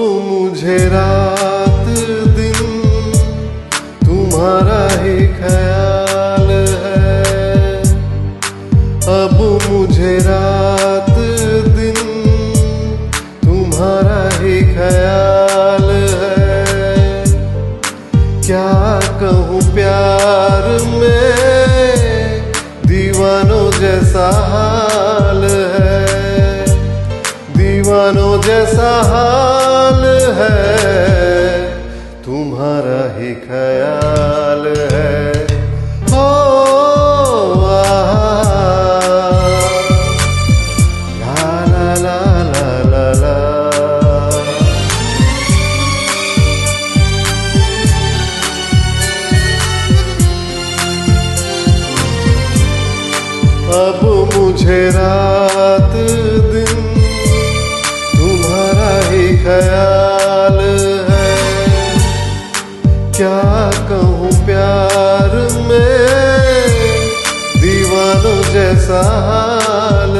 मुझे रात दिन तुम्हारा ही ख्याल है। अब मुझे रात दिन तुम्हारा ही ख्याल है। क्या कहूँ प्यार में दीवानों जैसा हाल दीवानों जैसा हाल है तुम्हारा ही ख्याल है। ला अब मुझे रात ख्याल है। क्या कहूँ प्यार में? दीवानों जैसा हाल